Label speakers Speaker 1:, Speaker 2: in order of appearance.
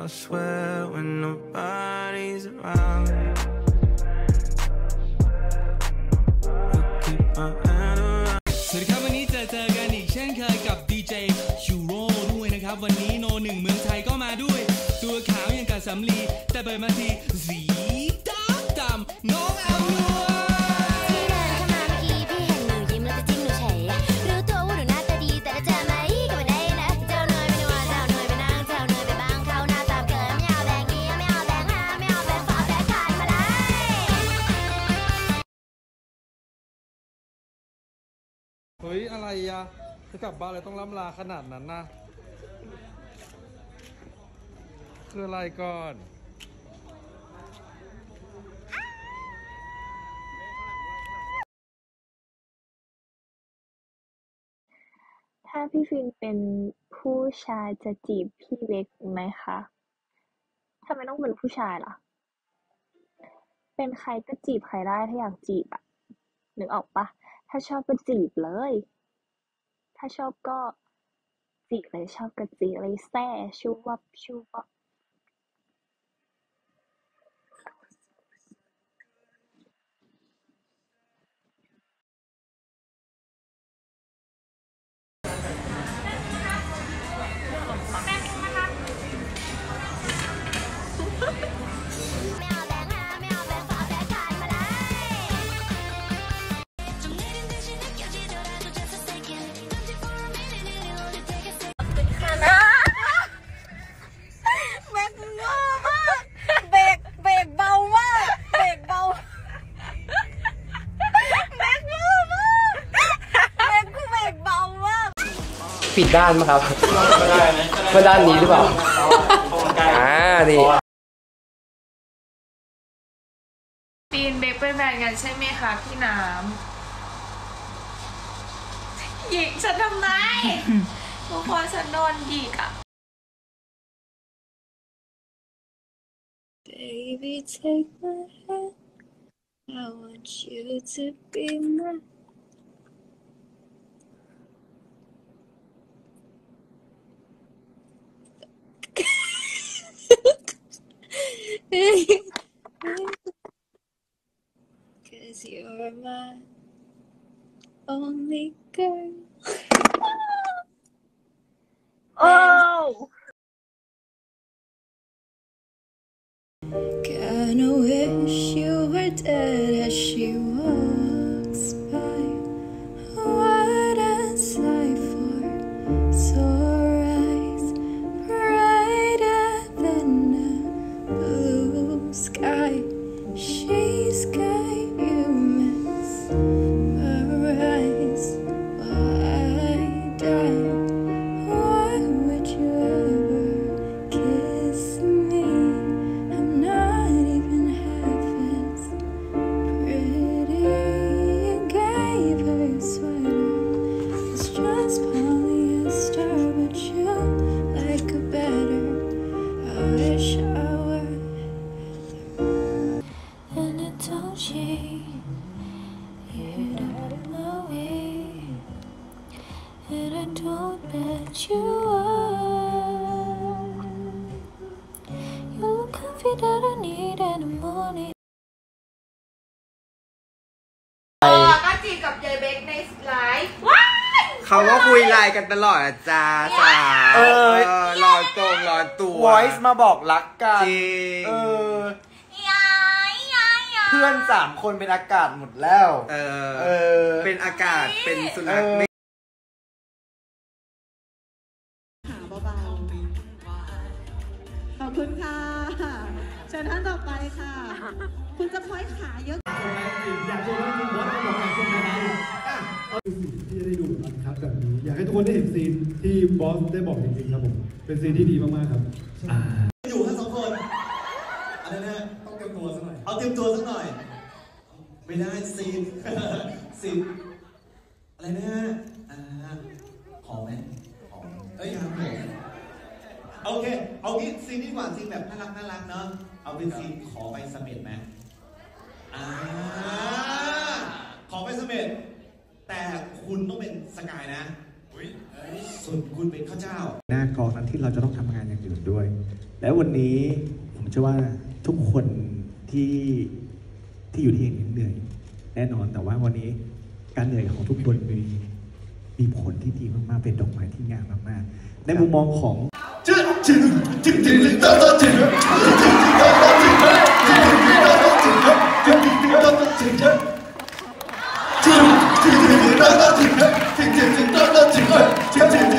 Speaker 1: elsewhere when nobody's around. You keep my hand around.
Speaker 2: สวัสดีครับวันนี้เจอเจอกันอีกเช่นเคยกับดีเจชูโร่ด้วยนะครับ วันนี้โนหนึ่งเมืองไทยก็มาด้วย ตัวขาวอย่างกับสำลี แต่เปิดมาทีสีดำดำน้องเอา
Speaker 3: เฮ้
Speaker 4: ย อะไรอะจะกลับบ้านเลยต้องล่ำลาขนาดนั้นนะคืออะไรก่อน
Speaker 5: ถ้าพี่ฟินเป็นผู้ชายจะจีบพี่เล็กไหมคะทำไมต้องเป็นผู้ชายล่ะ เป็นใครก็จีบใครได้ถ้าอยากจีบอะนึกออกปะ ถ้าชอบก็จีบเลย ถ้าชอบก็จีบเลยชอบก็จีบเลยแซ่ชูวับชูวับ
Speaker 6: ผิดด้านไหมครับว่าด้านนี้หรือเปล่าอ่านี่
Speaker 7: ปีนเบกเป็นแฟนกันใช่ไหมคะพี่น้ำหยิกฉันทำไมทุกคนฉันโดนหยิกอะ Baby take my hand I want you to be mine Cause you're my only girl.
Speaker 5: Oh
Speaker 7: don't bet you are. You look comfy that I need in the morning.
Speaker 8: ก็จีกับยายเบคในไลฟ์ว้าย
Speaker 9: เขาก็คุยไลน์กันตลอดอะจ้าสาว
Speaker 6: เออ
Speaker 9: รอตรงรอตัว
Speaker 6: voice มาบอกรักกัน
Speaker 9: จริง
Speaker 6: เออ
Speaker 8: ยายยายยาย
Speaker 6: เพื่อนสามคนเป็นอากาศหมดแล้ว
Speaker 9: เออ
Speaker 6: เออ
Speaker 9: เป็นอากาศเป็นสุนัข
Speaker 6: เออ
Speaker 9: ไม่
Speaker 10: ข ค่ะคุณจะพอยขาเยอะ
Speaker 11: อยากชวนให้คุณบอสบอกการชมนะอะเอาดูสิที่จะได้ดูนะครับแบบนี้อยากให้ทุกคนได้เห็นซีนที่บอสได้บอกจริงๆครับผมเป็นซีนที่ดีมากๆครับ
Speaker 12: อยู่ทั้งสองคนอะไรนะต้องเตรียมตัวสักหน่อยเอาเตรียมตัวสักหน่อย ไม่ได้ซีนซีนอะไรนะฮะอ่าหอมไหมหอมเอ้ยครับผมโอเค เอางี้ซีนนี้ดีกว่าซีนแบบน่ารักน่ารักเนาะ เอาเป็นซีขอไปสม็ดไหมอ่าขอไปสมเด็จแต่คุณต้องเป็นสกายนะส่วนคุณเป็นข้าเจ้า
Speaker 11: หน้ากองนั้นที่เราจะต้องทำงานอย่างอื่นด้วย
Speaker 13: และวันนี้ผมเชื่อว่าทุกคนที่ที่อยู่ที่แห่งนี้เหนื่อย แน่นอนแต่ว่าวันนี้การเหนื่อยของทุกคนมีมีผลที่ดีมากๆเป็นดอกไม้ที่งามมากๆในมุมมองของ
Speaker 11: จึ๊ดจึ๊ดจึ๊ดจึ๊ดจึ๊ดจึ๊ด 떨어뜨려 드르 드르 떨어뜨려 팅팅팅 떨어뜨려 팅팅